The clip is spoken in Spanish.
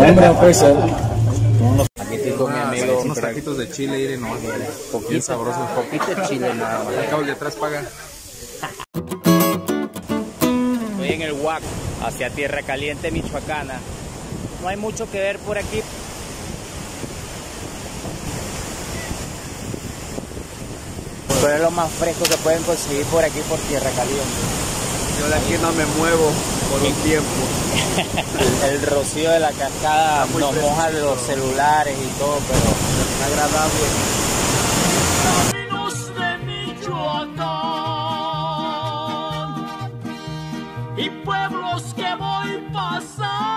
Hombre, pues, eh, Amigo. Unos taquitos de chile, miren, no, bien sabrosos. Poquito de chile nada más. Al cabo de atrás paga. Estoy en el Huac, hacia Tierra Caliente, Michoacana. No hay mucho que ver por aquí. Pero es lo más fresco que pueden conseguir por aquí, por Tierra Caliente. Yo de aquí no me muevo por un tiempo. El rocío de la cascada nos preciso. moja los celulares y todo, pero es agradable. y pueblos que voy pasando.